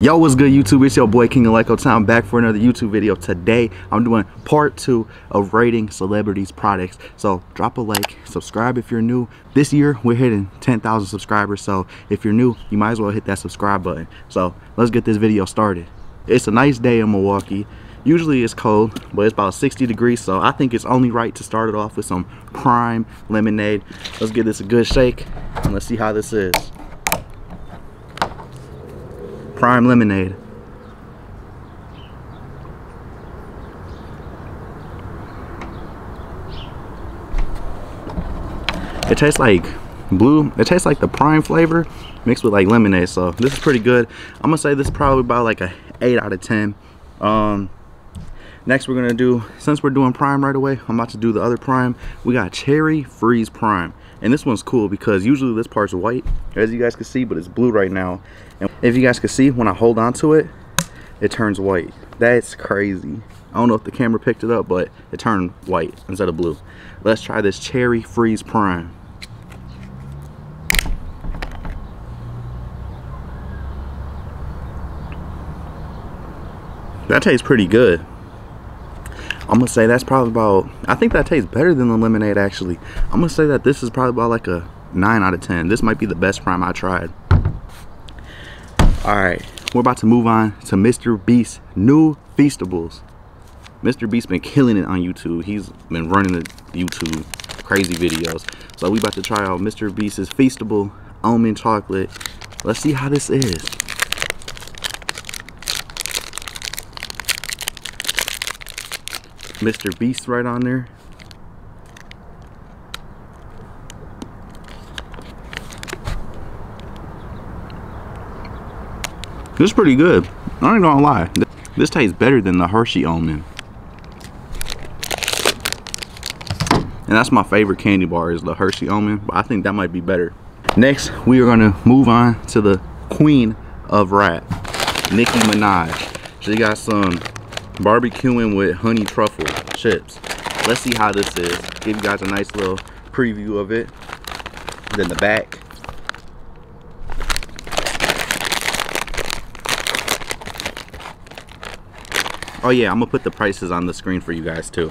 Yo, what's good YouTube? It's your boy King of Lyco Town back for another YouTube video. Today, I'm doing part two of rating celebrities products. So drop a like, subscribe if you're new. This year, we're hitting 10,000 subscribers. So if you're new, you might as well hit that subscribe button. So let's get this video started. It's a nice day in Milwaukee. Usually it's cold, but it's about 60 degrees. So I think it's only right to start it off with some prime lemonade. Let's give this a good shake and let's see how this is. Prime lemonade. It tastes like blue. It tastes like the prime flavor mixed with like lemonade. So this is pretty good. I'm gonna say this is probably about like a 8 out of 10. Um, next we're gonna do, since we're doing prime right away, I'm about to do the other prime. We got cherry freeze prime. And this one's cool because usually this part's white, as you guys can see, but it's blue right now. And if you guys can see, when I hold on to it, it turns white. That's crazy. I don't know if the camera picked it up, but it turned white instead of blue. Let's try this Cherry Freeze Prime. That tastes pretty good. I'm gonna say that's probably about, I think that tastes better than the lemonade actually. I'm gonna say that this is probably about like a 9 out of 10. This might be the best prime I tried. All right, we're about to move on to Mr. Beast's new Feastables. Mr. Beast been killing it on YouTube. He's been running the YouTube crazy videos. So we about to try out Mr. Beast's Feastable almond chocolate. Let's see how this is. Mr. Beast right on there. This is pretty good. I ain't gonna lie. This tastes better than the Hershey almond. And that's my favorite candy bar is the Hershey almond, but I think that might be better. Next, we are gonna move on to the queen of rap, Nicki Minaj. She got some barbecuing with honey truffle chips. Let's see how this is. Give you guys a nice little preview of it. Then the back. Oh yeah, I'm gonna put the prices on the screen for you guys too.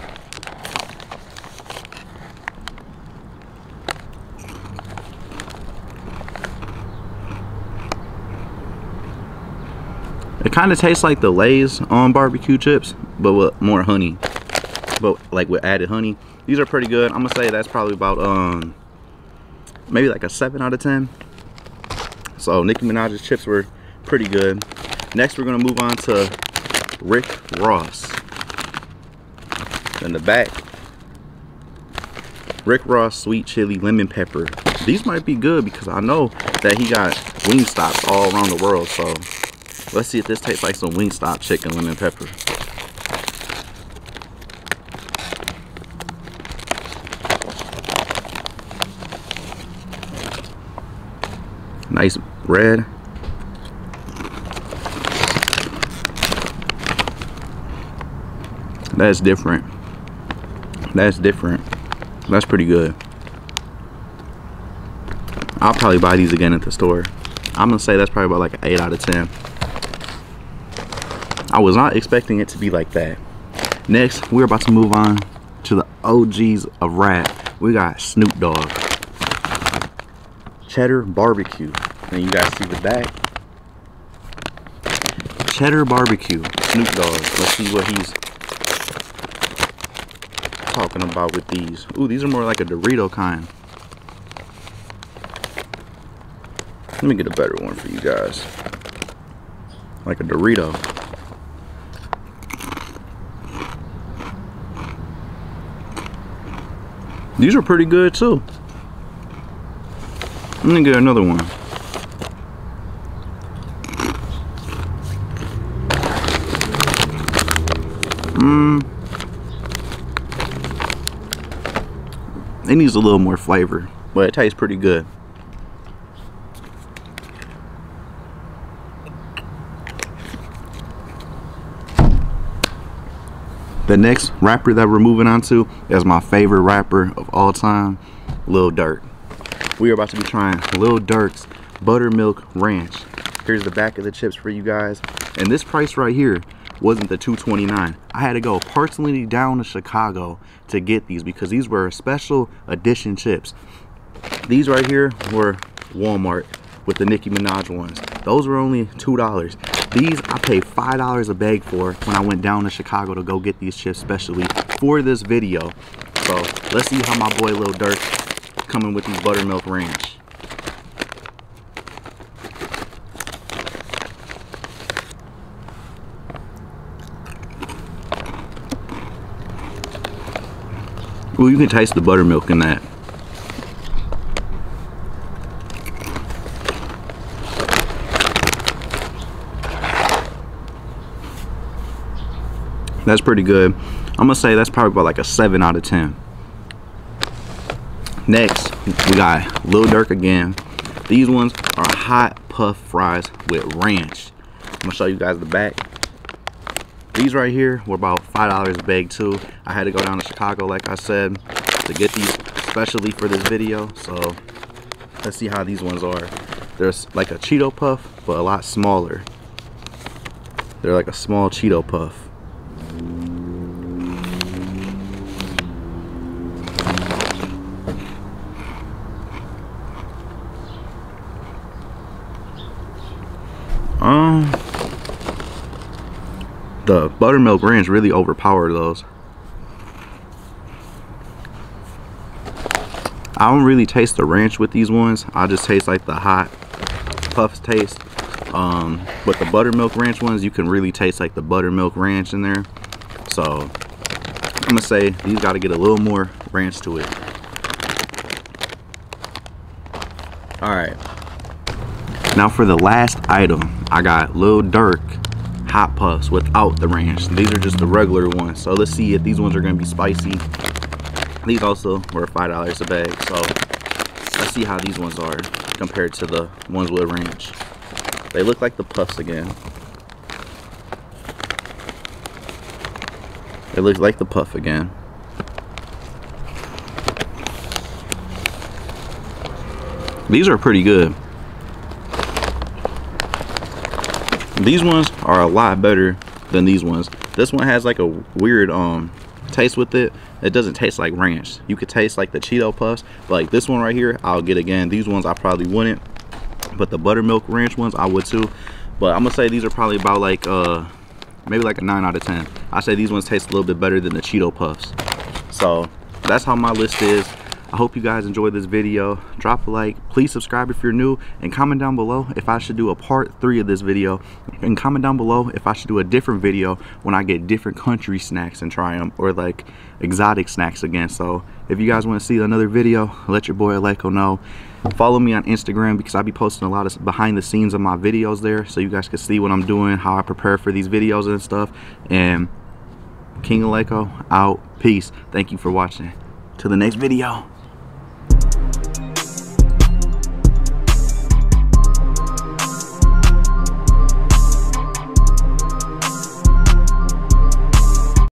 It kind of tastes like the Lay's on barbecue chips, but with more honey. But like with added honey. These are pretty good. I'm gonna say that's probably about um maybe like a 7 out of 10. So Nicki Minaj's chips were pretty good. Next we're gonna move on to Rick Ross. In the back, Rick Ross sweet chili lemon pepper. These might be good because I know that he got Wingstops all around the world. So let's see if this tastes like some Wingstop chicken lemon pepper. Nice red. That's different. That's different. That's pretty good. I'll probably buy these again at the store. I'm gonna say that's probably about like an 8 out of 10. I was not expecting it to be like that. Next, we're about to move on to the OGs of rap. We got Snoop Dogg. Cheddar Barbecue. And you guys see the back. Cheddar Barbecue. Snoop Dogg. Let's see what he's talking about with these. Ooh, these are more like a Dorito kind. Let me get a better one for you guys. Like a Dorito. These are pretty good too. Let me get another one. Mmm. It needs a little more flavor, but it tastes pretty good. The next rapper that we're moving on to is my favorite rapper of all time, Lil Durk. We are about to be trying Lil Durk's Buttermilk Ranch. Here's the back of the chips for you guys. And this price right here wasn't the 229 I had to go personally down to Chicago to get these because these were special edition chips. These right here were Walmart with the Nicki Minaj ones. Those were only $2. These I paid $5 a bag for when I went down to Chicago to go get these chips specially for this video. So let's see how my boy Lil Durk coming with these buttermilk ranch. Well, you can taste the buttermilk in that. That's pretty good. I'm gonna say that's probably about like a 7 out of 10. Next, we got Lil Durk again. These ones are hot puff fries with ranch. I'm gonna show you guys the back. These right here were about $5 a bag too. I had to go down to Chicago, like I said, to get these especially for this video. So let's see how these ones are. There's like a Cheeto Puff, but a lot smaller. They're like a small Cheeto Puff. Um, the buttermilk ranch really overpowered those. I don't really taste the ranch with these ones. I just taste like the hot puffs taste. Um, but the buttermilk ranch ones, you can really taste like the buttermilk ranch in there. So I'm gonna say these got to get a little more ranch to it. All right. Now for the last item, I got Lil Durk hot puffs without the ranch. These are just the regular ones. So let's see if these ones are gonna be spicy. These also were $5 a bag. So let's see how these ones are compared to the ones with ranch. They look like the puffs again. It looks like the puff again. These are pretty good. These ones are a lot better than these ones. This one has like a weird um taste with it. It doesn't taste like ranch. You could taste like the Cheeto Puffs. like this one right here, I'll get again. These ones I probably wouldn't. But the buttermilk ranch ones, I would too. But I'm gonna say these are probably about like uh maybe like a 9 out of 10. I say these ones taste a little bit better than the Cheeto Puffs. So that's how my list is. I hope you guys enjoyed this video. Drop a like, please subscribe if you're new, and comment down below if I should do a part three of this video. And comment down below if I should do a different video when I get different country snacks and try them, or like exotic snacks again. So if you guys want to see another video, let your boy Alecu know. Follow me on Instagram because I'll be posting a lot of behind the scenes of my videos there so you guys can see what I'm doing, how I prepare for these videos and stuff. And King Alecu out. Peace. Thank you for watching. Till the next video.